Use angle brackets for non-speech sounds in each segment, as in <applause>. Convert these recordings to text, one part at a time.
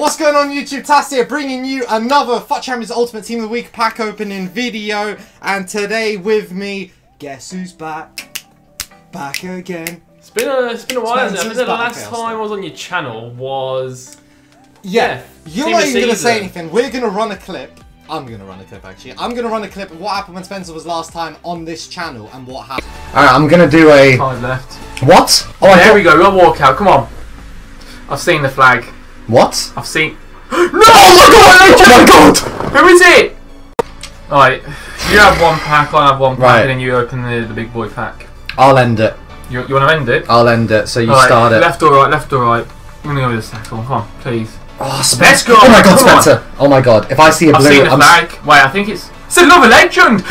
What's going on YouTube? Tass here bringing you another FUT Champions Ultimate Team of the Week pack opening video and today with me, guess who's back? Back again. It's been a it's been a while. hasn't it? I Spencer's think the last time I'll was on your channel was Yeah, Yeah, you're not even going to say anything. We're going to run a clip. I'm going to run a clip actually. I'm going to run a clip of what happened when Spencer was last time on this channel and what happened. Alright, I'm going to do a... five left. What? Oh, Oh, there we go. we'll walk out, Come on. I've seen the flag. What? I've seen. <gasps> No! Oh, oh my god! Who is it? Alright, you have one pack. I have one pack, Right. and then you open the, the big boy pack. I'll end it. You, you want to end it? I'll end it, so you Alright, start it. Left or right? Left or right? I'm gonna go with the second one. Come on, please. Oh, Spencer. Let's go. Oh my god, Come on. Spencer. Oh my god. If I see a I've blue, seen the I'm flag. Wait, I think it's it's another legend.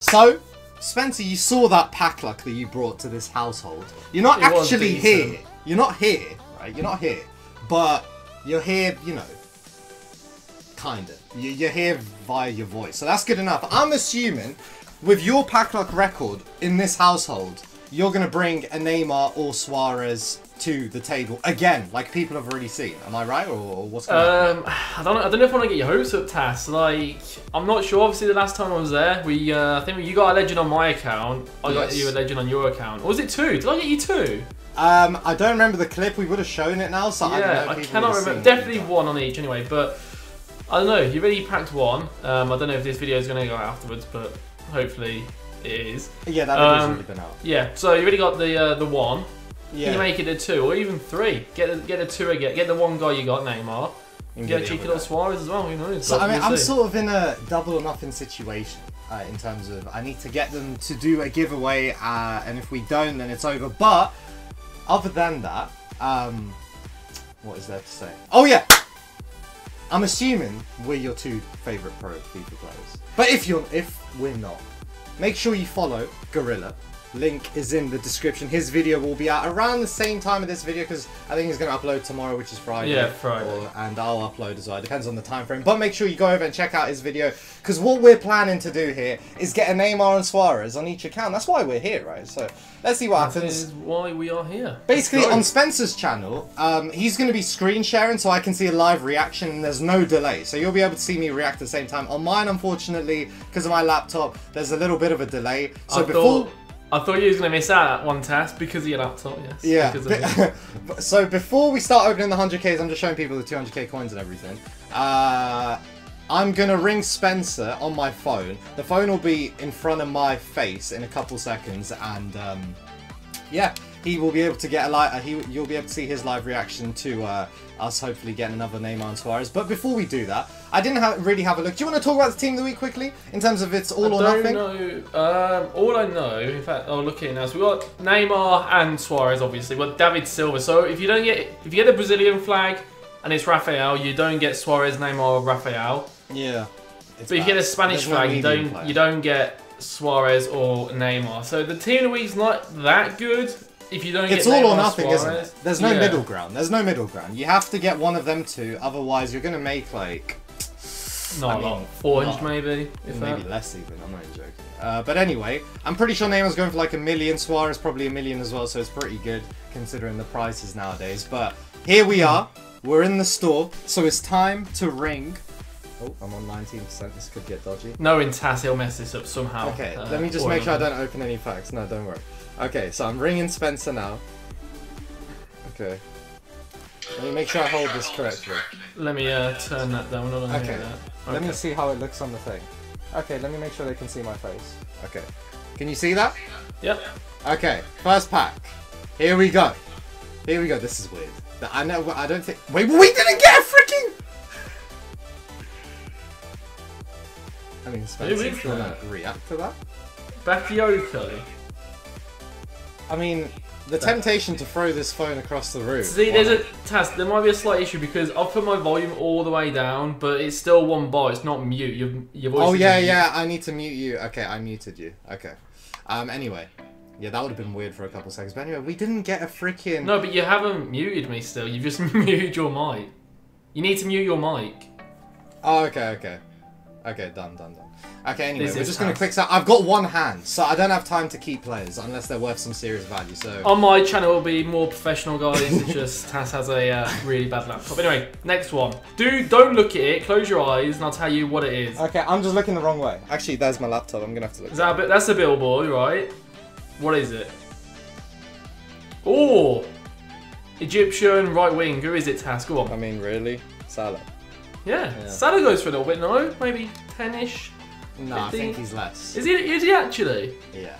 So, Spencer, you saw that pack luck that you brought to this household. You're not It was actually decent. here. You're not here, right? You're not here. But you're here, you know, kinda. You- You're here via your voice. So that's good enough. I'm assuming, with your pack luck record in this household, you're going to bring a Neymar or Suarez to the table again, like people have already seen. Am I right, or, or what's going on? Um, I don't know. I don't know if I want to get your hopes up, Tass. Like, I'm not sure. Obviously, the last time I was there, we uh, I think you got a legend on my account. I got you a legend on your account. Or was it two? Did I get you two? Um, I don't remember the clip. We would have shown it now, so I don't know. yeah, if I, cannot remember. Definitely one on each, anyway. But I don't know. You already packed one. Um, I don't know if this video is going to go out afterwards, but hopefully it is. Yeah, that video's Um, already been out. Yeah. So you already got the uh, the one. Yeah. Can you make it a two or even three? Get a, get a two again. Get the one guy you got, Neymar. You can Get a cheeky little Suarez as well. Who knows? So I mean, I'm see. sort of in a double or nothing situation uh, in terms of I need to get them to do a giveaway, uh, and if we don't, then it's over. But other than that, um, what is there to say? Oh yeah, I'm assuming we're your two favorite pro FIFA players. But if you're, if we're not, make sure you follow Gorilla. Link is in the description. His video will be out around the same time of this video because I think he's going to upload tomorrow, which is Friday. Yeah, Friday. Or- and I'll upload as well. It depends on the time frame. But make sure you go over and check out his video because what we're planning to do here is get a Neymar and Suarez on each account. That's why we're here, right? So let's see what This happens. is why we are here. Basically, on Spencer's channel, um, he's going to be screen sharing so I can see a live reaction and there's no delay. So you'll be able to see me react at the same time. On mine, unfortunately, because of my laptop, there's a little bit of a delay. So I before. thought I thought you was gonna miss out one task because of your laptop. Yes. Yeah. Because be- <laughs> so before we start opening the 100Ks, I'm just showing people the 200K coins and everything. Uh, I'm gonna ring Spencer on my phone. The phone will be in front of my face in a couple seconds, and um, yeah, he will be able to get a live. Uh, he, you'll be able to see his live reaction to uh, us hopefully getting another Neymar and Suarez. But before we do that, I didn't have, really have a look. Do you want to talk about the team of the week quickly in terms of it's all I or don't nothing? know. Um, all I know, in fact, oh look it now. So we got Neymar and Suarez, obviously. We got David Silva. So if you don't get, if you get the Brazilian flag and it's Rafael, you don't get Suarez, Neymar, or Rafael. Yeah. But if you get a Spanish There's flag, you don't, player. you don't get Suarez or Neymar. So the team of the week's not that good. If you don't It's get all or nothing, isn't it? There's no Yeah. middle ground. There's no middle ground. You have to get one of them two, otherwise you're gonna make like Not I mean. Four inch not- maybe. Maybe that. less even. I'm not even joking. Uh, but anyway, I'm pretty sure Neymar's going for like a million. Suarez probably a million as well, so it's pretty good considering the prices nowadays. But here we are. We're in the store, so it's time to ring. Oh, I'm on 19%. This could get dodgy. Knowing Tass, he'll mess this up somehow. Okay, Uh, let me just make sure I don't open any packs. No, don't worry. Okay, so I'm ringing Spencer now. Okay. Let me make sure I hold this correctly. Let me uh, turn that down. Not Okay. That. Let me see how it looks on the thing. Okay, let me make sure they can see my face. Okay. Can you see that? Yep. Okay, first pack. Here we go. Here we go. This is weird. I know. I don't think. Wait, we didn't get a freaking. I mean, Spencer, you wanna that? react to that? Bakayoko. I mean, the temptation to throw this phone across the room. See, there's a task. There might be a slight issue because I've put my volume all the way down, but it's still one bar. It's not mute. Your your voice. Oh yeah, mute. yeah. I need to mute you. Okay, I muted you. Okay. Um. Anyway, yeah, that would have been weird for a couple seconds. But anyway, we didn't get a freaking. No, but you haven't muted me still. You've just <laughs> muted your mic. You need to mute your mic. Oh, okay, okay. Okay, done, done, done. Okay, anyway, This we're just gonna fast. quick start. I've got one hand, so I don't have time to keep players unless they're worth some serious value. So On my channel will be more professional guys. It's just <laughs> Tass has a uh, really bad laptop. Anyway, next one. Do don't look at it. Close your eyes, and I'll tell you what it is. okay, I'm just looking the wrong way. Actually, there's my laptop. I'm gonna have to look. Is that a bit? That's a billboard, right? What is it? Oh, Egyptian right wing. Who is it? Tass, go I mean, really, Salah? Yeah, Yeah. Salah goes for a little bit. No, maybe ten-ish. No, I 50? think he's less. Is he? Is he actually? Yeah.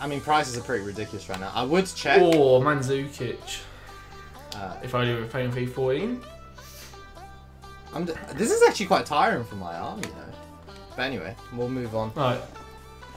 I mean, prices are pretty ridiculous right now. I would check. Or Mandzukic. Uh, If only we were paying fee 14. I'm d- this is actually quite tiring for my arm, you know. But anyway, we'll move on. Right.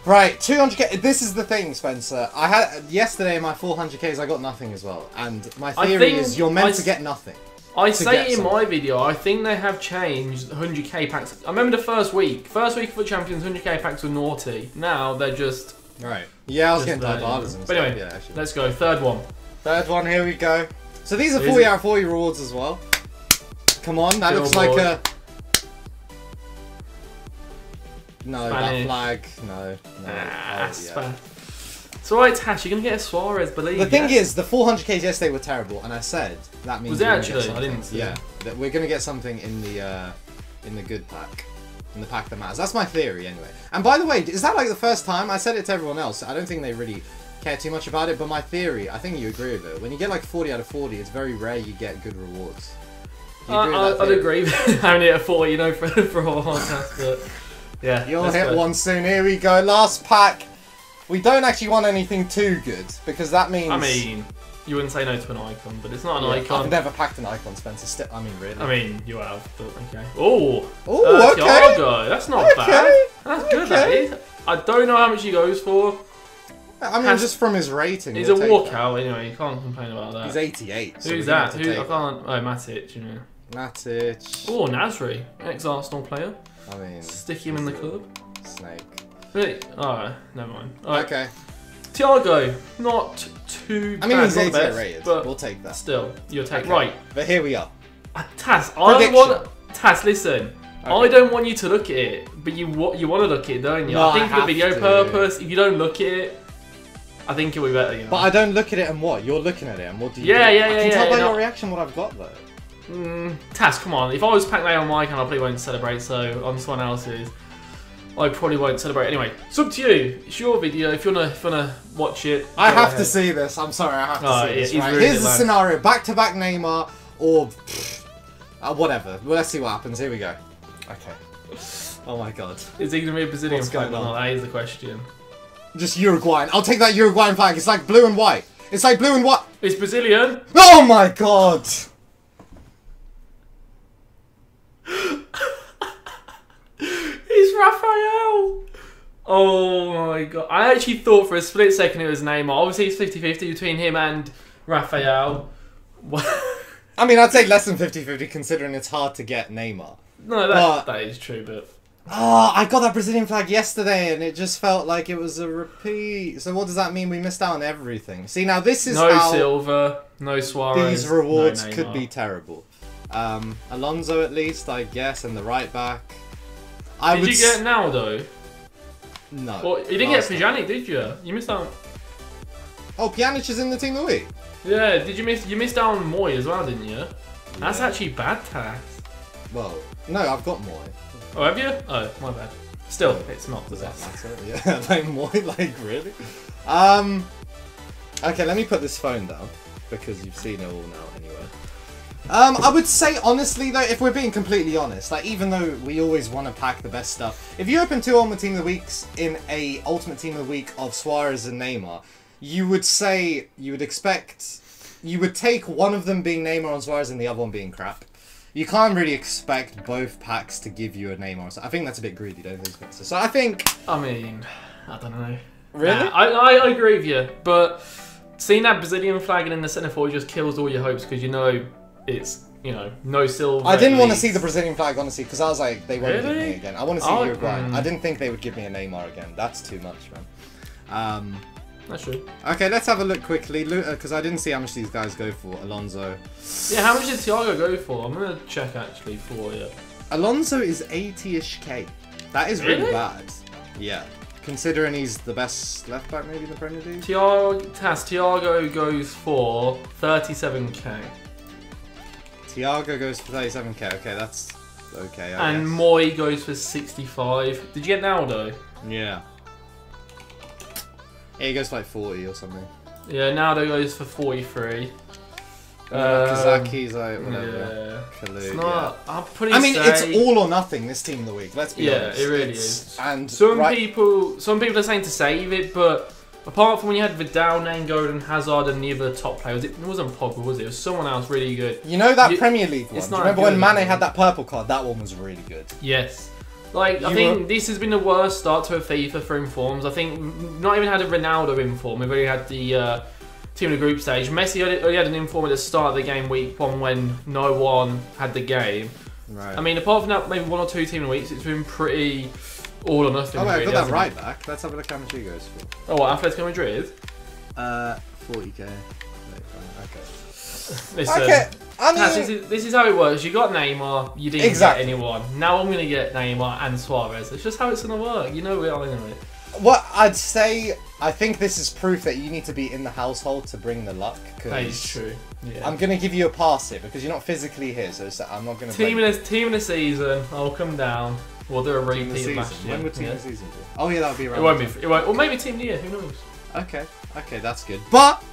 Right, 200k. This is the thing, Spencer. I had yesterday my 400ks. I got nothing as well, and my theory is you're meant I to get nothing. I say in some. my video, I think they have changed 100k packs. I remember the first week. First week for Champions, 100k packs were naughty. Now they're just. Right. Yeah, I was getting there, Dybalas But stuff. anyway, yeah, actually. Let's go. Third one. Third one. Here we go. So these are Is 40 it- out of 40 rewards as well. Come on, that looks Billboard. like a. No, that flag. No, no. Ah, oh, yeah. It's alright, Tash. You're gonna get a Suarez, believe The thing is, the 400ks yesterday were terrible, and I said that means Was it actually? I didn't see Yeah, that we're gonna get something in the uh, in the good pack, in the pack that matters. That's my theory, anyway. And by the way, is that like the first time I said it to everyone else? I don't think they really care too much about it, but my theory, I think you agree with it. When you get like 40 out of 40, it's very rare you get good rewards. Do I, agree with I, that I'd agree with <laughs> having it at 40, you know, <laughs> for, for a while, Tash, but. Yeah. You'll hit go. one soon. Here we go. Last pack. We don't actually want anything too good because that means. I mean, you wouldn't say no to an icon, but it's not an Yeah, icon. I've never packed an icon, Spencer. Still, I mean, really. I mean, you have, but okay. Oh, Ooh, uh, okay. Thiago, that's not Okay, bad. That's good, that okay. is. I don't know how much he goes for. I mean, Has- just from his rating. He's we'll a walkout anyway. You can't complain about that. that. He's 88. so Who's that? Who? I can't. Oh, Matic. You know. Matic. Oh, Nasri, ex-Arsenal player. I mean, Stick him in the club. Snake. Really? Oh, never mind. Alright. Okay. Thiago, not too. I mean, bad, he's not the 88 best, rated. but We'll take that. still, you're taking Okay. right. But here we are. Uh, Tass, I Prediction. want Tass. Listen, I don't want you to look at it, but you you want to look at it, don't you? No, I think I for the video to. purpose, if you don't look at it, I think it'll be better. You know? But I don't look at it and what? You're looking at it and what do you Yeah, do? yeah, I can yeah, tell by no. your reaction what I've got though. Mm, Tass, come on. If I was Pac-Man on my channel, I probably won't celebrate. So on someone else's, I probably won't celebrate. Anyway, it's up to you. It's your video. If you wanna, if you wanna watch it, I have ahead. to see this. I'm sorry, I have to Oh, see this. Right? Here's the man. scenario: back-to-back Neymar or pff, uh, whatever. Well, let's see what happens. Here we go. Okay. Oh my god. Is he gonna be a Brazilian What's flag going on? That is the question. Just Uruguayan. I'll take that Uruguayan flag. It's like blue and white. It's like blue and white. It's Brazilian. Oh my god. It's Raphael. Oh my god. I actually thought for a split second it was Neymar. Obviously, it's 50 50 between him and Raphael. <laughs> I mean, I'd say less than 50-50 considering it's hard to get Neymar. no, that, But- that is true, but. Oh, I got that Brazilian flag yesterday and it just felt like it was a repeat. So what does that mean? We missed out on everything. See, now this is No how Silva, no Suarez. these rewards no could be terrible. Um, Alonso at least, I guess, and the right back. I Did you get now though? no. Well, you didn't get. Pjanic, did you? You missed out. Oh, Pjanic is in the team of the week. Yeah, did you miss? You missed out on Mooy as well, didn't you? That's actually bad tax. Well, no, I've got Mooy. Oh, have you? Oh, my bad. Still, it's not the Does that matter? Yeah, <laughs> like Mooy, <laughs> like really. Um. Okay, let me put this phone down because you've seen it all now anyway. Um, I would say honestly though, if we're being completely honest, like even though we always want to pack the best stuff, if you open two Ultimate Team of the Weeks in a Ultimate Team of the Week of Suarez and Neymar, you would say you would expect, you would take one of them being Neymar and Suarez and the other one being crap. You can't really expect both packs to give you a Neymar. So I think that's a bit greedy, don't you think, Spencer? So I think I mean, I don't know. Really? Nah, I, I, I agree with you, but seeing that Brazilian flag in the centre forward just kills all your hopes because you know it's you know no silver. I didn't want to see the Brazilian flag, honestly, because I was like, they won't give me again. I want to see Oh, Uruguayan. mm. I didn't think they would give me a Neymar again. That's too much, man. Um, That's true. okay, let's have a look quickly, because I didn't see how much these guys go for. Alonso. Yeah, how much did Thiago go for? I'm gonna check actually for you. Alonso is 80-ish k. That is really, Really? bad. Yeah. Considering he's the best left back maybe in the Premier League. Thiago, Tass, Tiago goes for 37k. Thiago goes for 37k. Okay, that's okay. I And guess. Mooy goes for 65. Did you get Naldo? Yeah. Yeah, he goes for like 40 or something. Yeah, Naldo goes for 43. Um, Um, Kazaki's like whatever. Yeah. Kalou, It's not. I'll put I mean, it's all or nothing. This team of the week. Let's be Yeah, honest. it really It's- is. And Some right- people, some people are saying to save it, but apart from when you had Vidal, Nainggolan, and Hazard, and the other top players, it wasn't Pogba, was it? It was someone else really good. You know that You- Premier League one? it's not remember when Mane had that purple card? That one was really good. Yes. Like I think were- this has been the worst start to a FIFA for informs. I think not even had a Ronaldo inform. We've only had the uh, team in the group stage. Messi only had an inform at the start of the game week one when no one had the game. Right. I mean, apart from that, maybe one or two team in weeks, it's been pretty all or nothing. oh, wait, I really, got that right back. Let's have a look how much he goes for. Oh, what Atletico Madrid? Uh, 40k. Okay. <laughs> Listen, Okay. I Tass, mean, this, is, this is how it works. You got Neymar, you didn't Exactly. get anyone. Now I'm gonna get Neymar and Suarez. It's just how it's gonna work. You know it, I know it. what I'd say, I think this is proof that you need to be in the household to bring the luck. That is Because true. Yeah. I'm gonna give you a pass here because you're not physically here, so it's- I'm not gonna. Team blame in the team in the season. I'll come down. We'll do a you. Team of repeat the of last season. year. When would team Yeah. of the season be? Oh yeah, that would be around. It won't be. the It won't. Or maybe team of the year. Who knows? Okay. Okay, that's good. But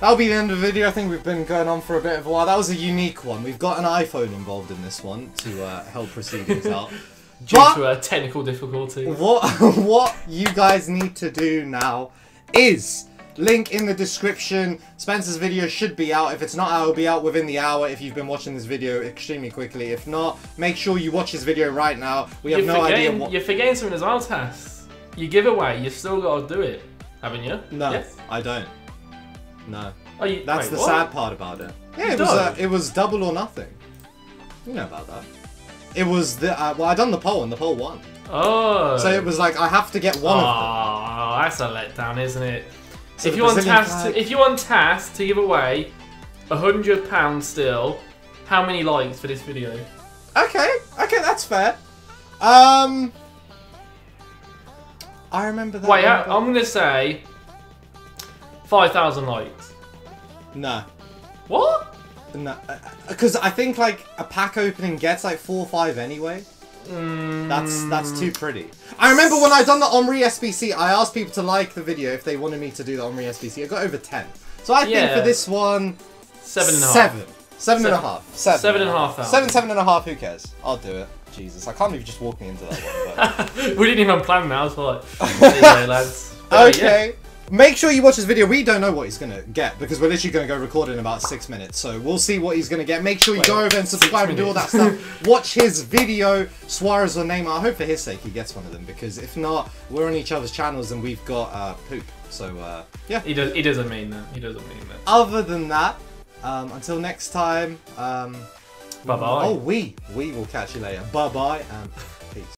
that'll be the end of the video. I think we've been going on for a bit of a while. That was a unique one. We've got an iPhone involved in this one to uh, help proceedings out. <laughs> Due But- to a technical difficulty. What <laughs> what you guys need to do now is link in the description. Spencer's video should be out. If it's not out, it'll be out within the hour. If you've been watching this video extremely quickly. If not, make sure you watch his video right now. We have You're no idea what. You're forgetting something as well. You give away. You still got to do it, haven't you? No, Yes? I don't. No, Oh, you, that's wait, the what? sad part about it. Yeah, You it was uh, it was double or nothing. You know about that. It was the uh, well, I done the poll and the poll won. Oh. So it was like I have to get one of them. Oh, that's a letdown, isn't it? So if you want Brazilian flag- to, if you want to give away a hundred pounds still, how many likes for this video? Okay, okay, that's fair. Um, I remember that. Wait, I, I'm gonna say five thousand likes. no, What? no, because I think like a pack opening gets like four or five anyway. Mm, That's that's too pretty. I remember when I done the Omri SBC, I asked people to like the video if they wanted me to do the Omri SBC. I got over ten. So I think for this one, seven and a half. seven. Seven and a Seven. half. Seven. Seven and a half thousand. Seven, seven and a half. Who cares? I'll do it. Jesus, I can't believe you just walking into that one. But... <laughs> we didn't even plan that. I was like, there you go, lads. <laughs> But, uh, yeah. Make sure you watch this video. We don't know what he's gonna get because we're literally gonna go record in about six minutes. So we'll see what he's gonna get. Make sure you Wait, go over and subscribe and do all that stuff. <laughs> Watch his video, Suarez or Neymar. I hope for his sake he gets one of them because if not, we're on each other's channels and we've got uh, poop. So uh, yeah. He does. He doesn't mean that. He doesn't mean that. Other than that, um, until next time. Um, Bye bye. Oh, we we will catch you later. Bye bye and.